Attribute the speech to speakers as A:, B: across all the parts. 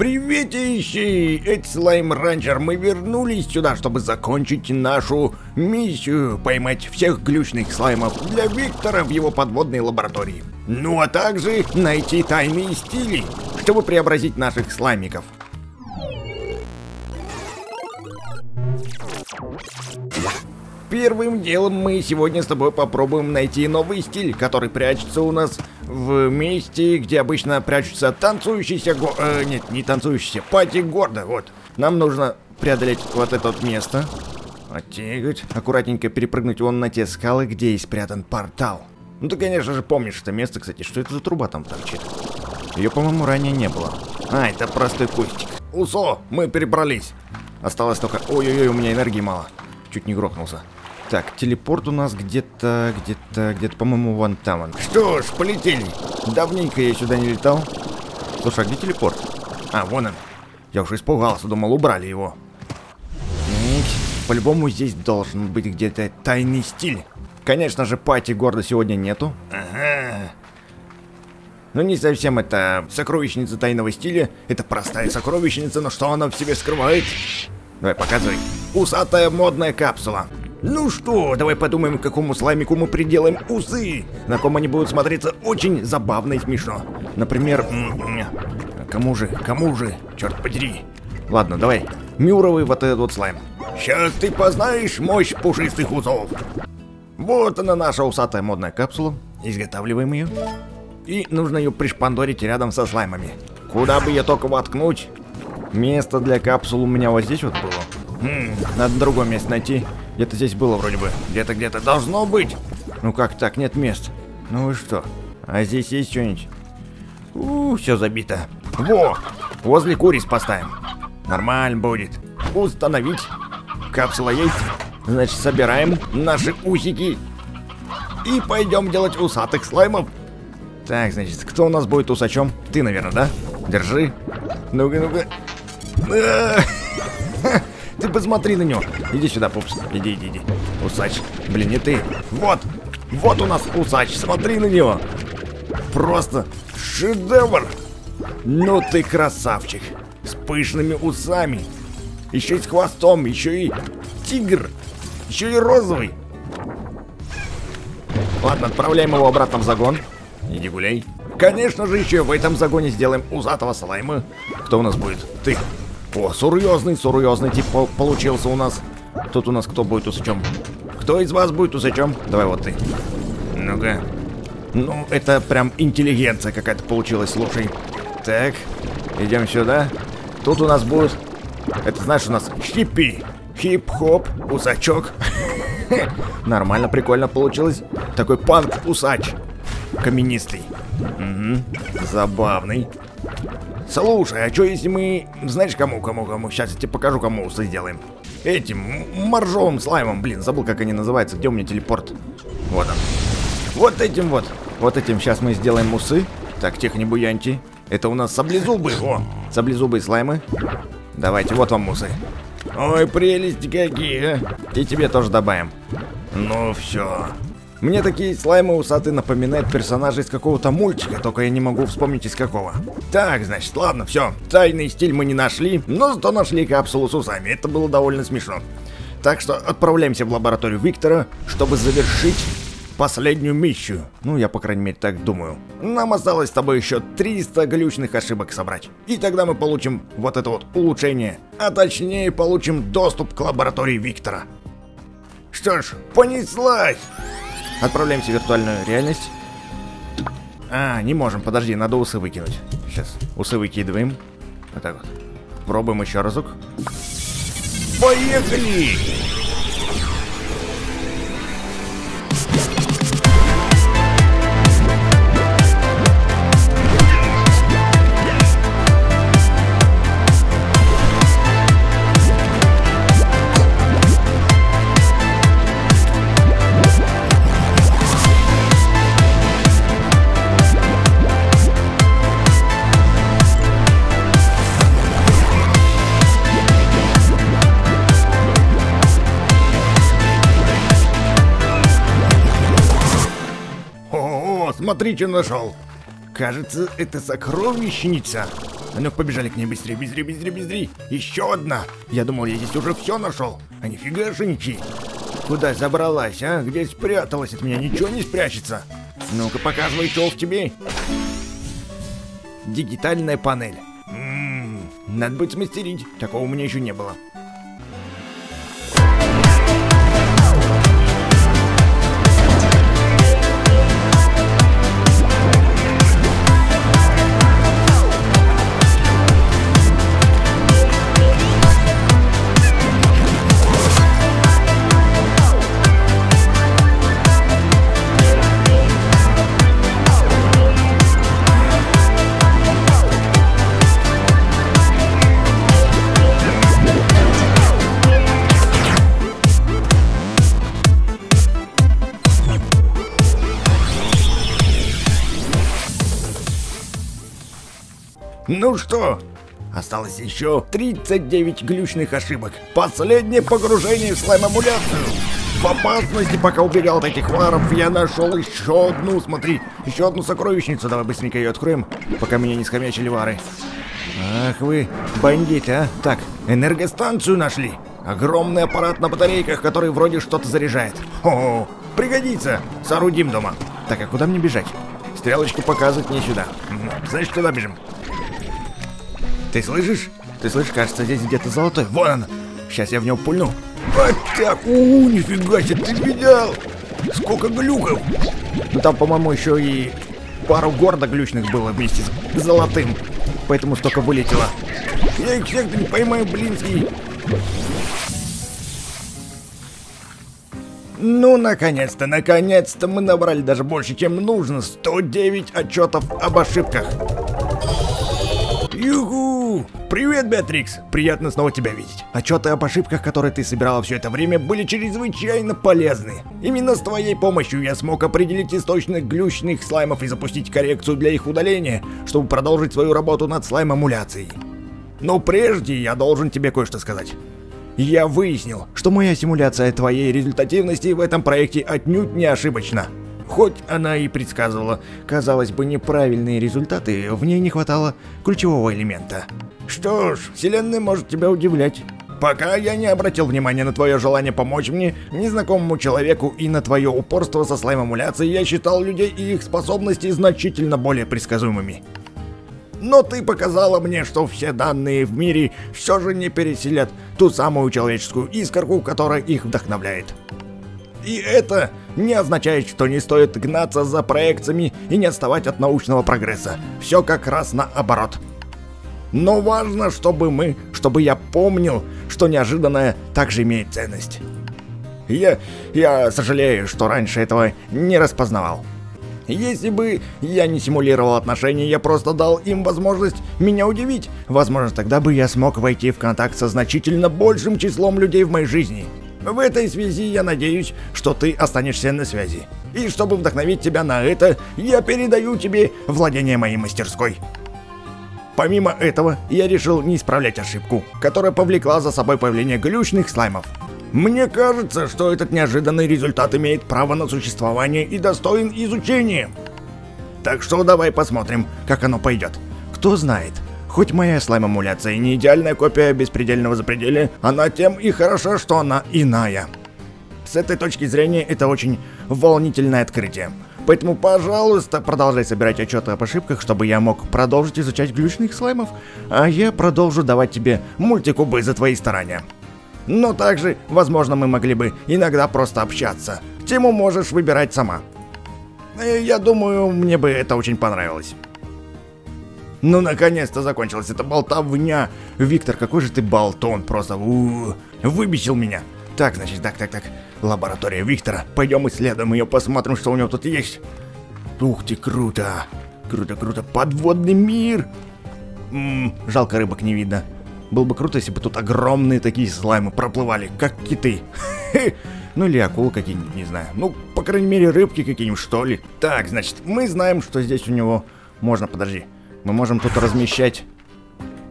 A: Приветищи! Это Слайм Ранчер. Мы вернулись сюда, чтобы закончить нашу миссию поймать всех глючных слаймов для Виктора в его подводной лаборатории. Ну а также найти тайные стили, чтобы преобразить наших слаймиков. Первым делом мы сегодня с тобой попробуем найти новый стиль, который прячется у нас в месте, где обычно прячутся танцующиеся го... Э, нет, не танцующиеся, пати гордо, вот. Нам нужно преодолеть вот это вот место. Оттягивать, аккуратненько перепрыгнуть вон на те скалы, где и спрятан портал. Ну ты, конечно же, помнишь это место, кстати. Что это за труба там торчит? Ее, по-моему, ранее не было. А, это простой кустик. Усо, мы перебрались. Осталось только... Ой-ой-ой, у меня энергии мало. Чуть не грохнулся. Так, телепорт у нас где-то, где-то, где-то, по-моему, вон там он. Что ж, полетели. Давненько я сюда не летал. Слушай, а где телепорт? А, вон он. Я уже испугался, думал, убрали его. По-любому здесь должен быть где-то тайный стиль. Конечно же, пати города сегодня нету. Ага. Ну, не совсем это сокровищница тайного стиля. Это простая сокровищница, но что она в себе скрывает? Давай, показывай. Усатая модная капсула. Ну что, давай подумаем, какому слаймику мы приделаем усы, на ком они будут смотреться очень забавно и смешно. Например, кому же, кому же, черт подери. Ладно, давай, мюровый вот этот вот слайм. Сейчас ты познаешь мощь пушистых усов. Вот она наша усатая модная капсула. Изготавливаем ее. И нужно ее пришпандорить рядом со слаймами. Куда бы ее только воткнуть? Место для капсул у меня вот здесь вот было. Хм, надо другое место найти. Где-то здесь было вроде бы. Где-то, где-то должно быть. Ну как так, нет мест? Ну вы что? А здесь есть что-нибудь? У, все забито. Во! Возле куриц поставим. Нормально будет. Установить. Капсула есть. Значит, собираем наши усики. И пойдем делать усатых слаймов. Так, значит, кто у нас будет усачом? Ты, наверное, да? Держи. Ну-ка, ну-ка. Ты посмотри на него. Иди сюда, пупс. Иди, иди, иди. Усач. Блин, не ты. Вот. Вот у нас усач. Смотри на него. Просто шедевр. Ну ты красавчик. С пышными усами. Еще и с хвостом. Еще и тигр. Еще и розовый. Ладно, отправляем его обратно в загон. Иди гуляй. Конечно же, еще в этом загоне сделаем узатого слайма. Кто у нас будет? Ты. О, серьезный, серьезный тип получился у нас. Тут у нас кто будет усачом? Кто из вас будет усачом? Давай вот ты. Ну-ка. Ну, это прям интеллигенция какая-то получилась, слушай. Так, идем сюда. Тут у нас будет... Это знаешь, у нас хиппи. Хип-хоп, усачок. Нормально, прикольно получилось. Такой панк-усач. Каменистый. Угу. Забавный. Слушай, а что если мы... Знаешь, кому, кому, кому? Сейчас я тебе покажу, кому усы сделаем. Этим моржовым слаймом, блин, забыл, как они называются. Где у меня телепорт? Вот он. Вот этим вот. Вот этим сейчас мы сделаем усы. Так, тихо, не буяньте. Это у нас саблезубые. О, саблезубые слаймы. Давайте, вот вам усы. Ой, прелесть какие, а. И тебе тоже добавим. Ну все. Мне такие слаймы усатые напоминают персонажей из какого-то мультика, только я не могу вспомнить из какого. Так, значит, ладно, все. Тайный стиль мы не нашли, но зато нашли капсулу с усами. Это было довольно смешно. Так что отправляемся в лабораторию Виктора, чтобы завершить последнюю миссию. Ну, я, по крайней мере, так думаю. Нам осталось с тобой еще 300 глючных ошибок собрать. И тогда мы получим вот это вот улучшение. А точнее, получим доступ к лаборатории Виктора. Что ж, понеслась! Отправляемся в виртуальную реальность. А, не можем, подожди, надо усы выкинуть. Сейчас, усы выкидываем. Вот так вот. Пробуем еще разок. Поехали! Смотрите, нашел. Кажется, это сокровищница. А ну побежали к ней быстрее, быстрее, быстрее, быстрее. Еще одна. Я думал, я здесь уже все нашел. А нифига ничьи. Куда забралась, а? Где спряталась от меня? Ничего не спрячется. Ну-ка, показывай, что в тебе. Дигитальная панель. Ммм, надо будет смастерить. Такого у меня еще не было. Ну что, осталось еще 39 глючных ошибок. Последнее погружение в слайм-эмуляцию. В опасности, пока убегал от этих варов, я нашел еще одну, смотри, еще одну сокровищницу. Давай быстренько ее откроем, пока меня не схомячили вары. Ах вы, бандиты, а? Так, энергостанцию нашли. Огромный аппарат на батарейках, который вроде что-то заряжает. О, пригодится. Соорудим дома. Так, а куда мне бежать? Стрелочку показывать не сюда. Значит, туда бежим. Ты слышишь? Ты слышишь, кажется, здесь где-то золотой. Вон он. Сейчас я в него пульну. Вот так. У, нифига себе, ты видел? Сколько глюков. Ну там, по-моему, еще и пару города глючных было вместе с золотым. Поэтому столько вылетело. Я их всех не поймаю, блинский. Ну, наконец-то, наконец-то мы набрали даже больше, чем нужно. 109 отчетов об ошибках. Привет, Беатрикс! Приятно снова тебя видеть. Отчеты об ошибках, которые ты собирала все это время, были чрезвычайно полезны. Именно с твоей помощью я смог определить источник глючных слаймов и запустить коррекцию для их удаления, чтобы продолжить свою работу над слайм-эмуляцией. Но прежде я должен тебе кое-что сказать. Я выяснил, что моя симуляция твоей результативности в этом проекте отнюдь не ошибочна. Хоть она и предсказывала, казалось бы, неправильные результаты, в ней не хватало ключевого элемента. Что ж, вселенная может тебя удивлять. Пока я не обратил внимания на твое желание помочь мне, незнакомому человеку, и на твое упорство со слайм-эмуляцией, я считал людей и их способности значительно более предсказуемыми. Но ты показала мне, что все данные в мире все же не переселят ту самую человеческую искорку, которая их вдохновляет. И это не означает, что не стоит гнаться за проекциями и не отставать от научного прогресса. Все как раз наоборот. Но важно, чтобы мы, чтобы я помнил, что неожиданное также имеет ценность. Я, я сожалею, что раньше этого не распознавал. Если бы я не симулировал отношения, я просто дал им возможность меня удивить. Возможно, тогда бы я смог войти в контакт со значительно большим числом людей в моей жизни. В этой связи я надеюсь, что ты останешься на связи. И чтобы вдохновить тебя на это, я передаю тебе владение моей мастерской. Помимо этого, я решил не исправлять ошибку, которая повлекла за собой появление глючных слаймов. Мне кажется, что этот неожиданный результат имеет право на существование и достоин изучения. Так что давай посмотрим, как оно пойдет. Кто знает, Хоть моя слайм-эмуляция не идеальная копия беспредельного запределия, она тем и хороша, что она иная. С этой точки зрения это очень волнительное открытие. Поэтому, пожалуйста, продолжай собирать отчеты об ошибках, чтобы я мог продолжить изучать глючных слаймов, а я продолжу давать тебе мультикубы за твои старания. Но также, возможно, мы могли бы иногда просто общаться. Тему можешь выбирать сама. Э, я думаю, мне бы это очень понравилось. Ну, наконец-то закончилась эта болтовня. Виктор, какой же ты болтон, просто у -у -у, выбесил меня. Так, значит, так, так, так. Лаборатория Виктора. Пойдем исследуем ее, посмотрим, что у него тут есть. Ух ты, круто. Круто, круто. Подводный мир. Ммм, жалко рыбок не видно. Было бы круто, если бы тут огромные такие слаймы проплывали, как киты. Ну или акулы какие-нибудь, не знаю. Ну, по крайней мере, рыбки какие-нибудь, что ли. Так, значит, мы знаем, что здесь у него... Можно, подожди. Мы можем тут размещать...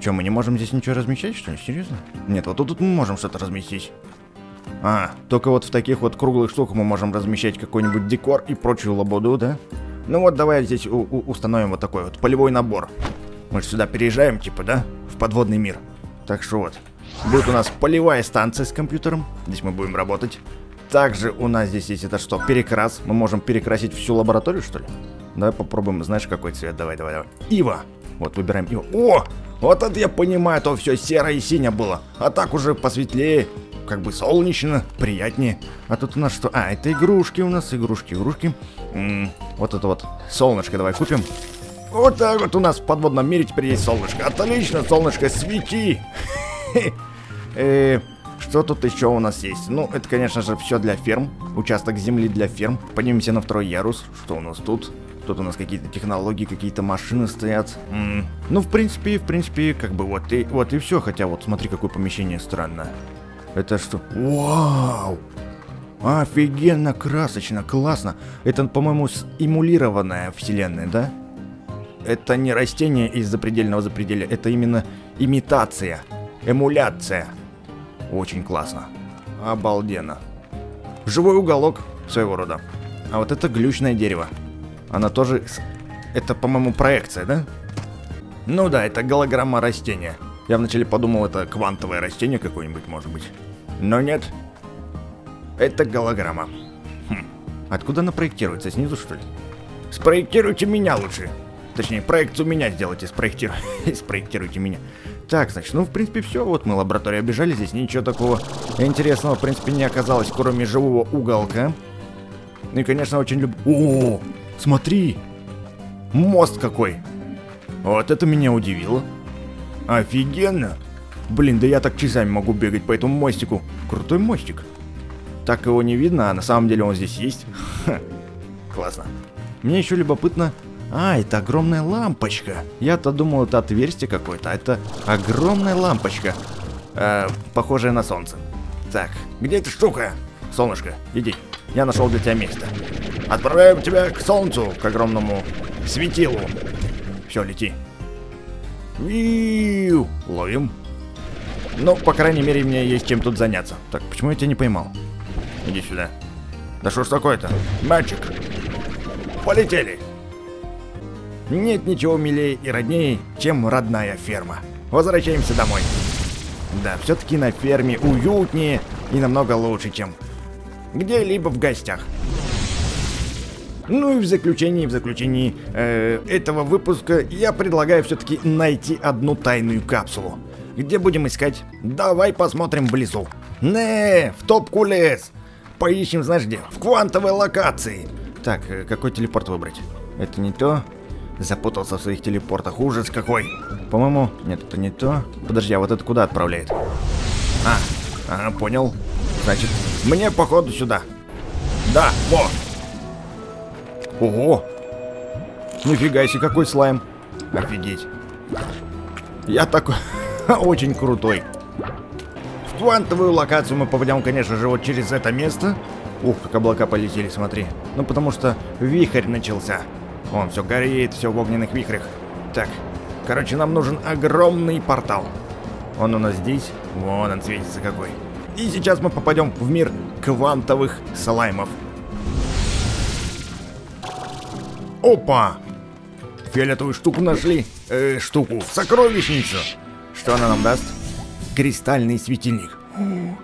A: Че, мы не можем здесь ничего размещать, что ли? Серьезно? Нет, вот тут, мы можем что-то разместить. А, только вот в таких вот круглых штуках мы можем размещать какой-нибудь декор и прочую лабуду, да? Ну вот давай здесь установим вот такой вот полевой набор. Мы же сюда переезжаем, типа, да? В подводный мир. Так что вот. Будет у нас полевая станция с компьютером. Здесь мы будем работать. Также у нас здесь есть это что? Перекрас. Мы можем перекрасить всю лабораторию, что ли? Давай попробуем, знаешь, какой цвет? Давай, давай, давай. Ива. Вот, выбираем Ива. О! Вот это я понимаю, то все серое и синее было. А так уже посветлее, как бы солнечно, приятнее. А тут у нас что? А, это игрушки у нас, игрушки, игрушки. М -м, вот это вот солнышко давай купим. Вот так вот у нас в подводном мире теперь есть солнышко. Отлично, солнышко, свети. Э, что тут еще у нас есть? Ну, это, конечно же, все для ферм. Участок земли для ферм. Поднимемся на второй ярус. Что у нас тут? Тут у нас какие-то технологии, какие-то машины стоят. М -м. Ну, в принципе, в принципе, как бы вот и, вот и все. Хотя вот смотри, какое помещение странное. Это что? Вау! Офигенно красочно, классно. Это, по-моему, эмулированная вселенная, да? Это не растение из запредельного запределя, это именно имитация, эмуляция. Очень классно. Обалденно. Живой уголок своего рода. А вот это глючное дерево. Она тоже... Это, по-моему, проекция, да? Ну да, это голограмма растения. Я вначале подумал, это квантовое растение какое-нибудь, может быть. Но нет. Это голограмма. Хм. Откуда она проектируется? Снизу, что ли? Спроектируйте меня лучше. Точнее, проекцию меня сделайте, спроектиру... спроектируйте меня. Так, значит, ну, в принципе, все. Вот мы лабораторию обижали, здесь ничего такого интересного, в принципе, не оказалось, кроме живого уголка. И, конечно, очень люблю... О, смотри! Мост какой! Вот это меня удивило. Офигенно! Блин, да я так часами могу бегать по этому мостику. Крутой мостик. Так его не видно, а на самом деле он здесь есть. Ха. Классно. Мне еще любопытно, а, это огромная лампочка. Я-то думал, это отверстие какое-то, а это огромная лампочка. Э, похожая на солнце. Так, где эта штука? Солнышко, иди. Я нашел для тебя место. Отправляем тебя к солнцу, к огромному светилу. Все, лети. Виу, ловим. Ну, по крайней мере, мне есть чем тут заняться. Так, почему я тебя не поймал? Иди сюда. Да что ж такое-то? Мальчик. Полетели. Нет ничего милее и роднее, чем родная ферма. Возвращаемся домой. Да, все-таки на ферме уютнее и намного лучше, чем где-либо в гостях. Ну и в заключении, в заключении э, этого выпуска я предлагаю все-таки найти одну тайную капсулу. Где будем искать? Давай посмотрим в. Не, в топку лес. Поищем, знаешь где? В квантовой локации. Так, э, какой телепорт выбрать? Это не то. Запутался в своих телепортах. Ужас какой. По-моему... Нет, это не то. Подожди, а вот это куда отправляет? А, ага, понял. Значит, мне походу сюда. Да, во. Ого. Нифига себе, какой слайм. Офигеть. Я такой... очень крутой. В квантовую локацию мы попадем, конечно же, вот через это место. Ух, как облака полетели, смотри. Ну, потому что вихрь начался. Вон, все горит, все в огненных вихрях. Так, короче, нам нужен огромный портал. Он у нас здесь. Вон он светится какой. И сейчас мы попадем в мир квантовых слаймов. Опа! Фиолетовую штуку нашли. Э, штуку. Сокровищницу. Что она нам даст? Кристальный светильник.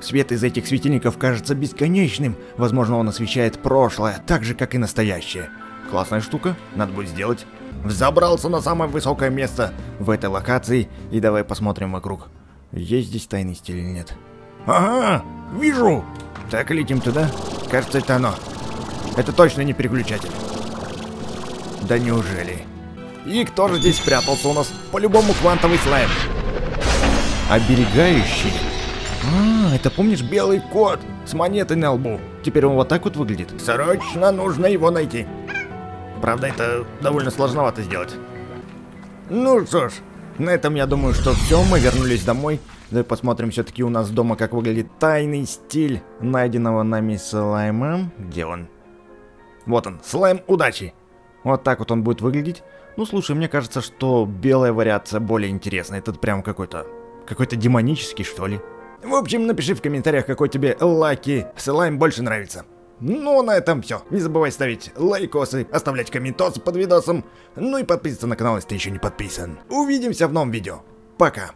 A: Свет из этих светильников кажется бесконечным. Возможно, он освещает прошлое, так же, как и настоящее. Классная штука, надо будет сделать. Взобрался на самое высокое место в этой локации, и давай посмотрим вокруг. Есть здесь тайный стиль или нет? Ага, вижу! Так, летим туда. Кажется, это оно. Это точно не переключатель. Да неужели? И кто же здесь спрятался у нас? По-любому квантовый слайм. Оберегающий? А, это помнишь белый кот с монетой на лбу? Теперь он вот так вот выглядит. Срочно нужно его найти. Правда, это довольно сложновато сделать. Ну что ж, на этом я думаю, что все, мы вернулись домой. Давай посмотрим все-таки у нас дома, как выглядит тайный стиль найденного нами слайма. Где он? Вот он, слайм удачи. Вот так вот он будет выглядеть. Ну, слушай, мне кажется, что белая вариация более интересная. Это прям какой-то... Какой-то демонический, что ли. В общем, напиши в комментариях, какой тебе лаки слайм больше нравится. Ну, на этом все. Не забывай ставить лайкосы, оставлять комментосы под видосом. Ну и подписываться на канал, если ты еще не подписан. Увидимся в новом видео. Пока.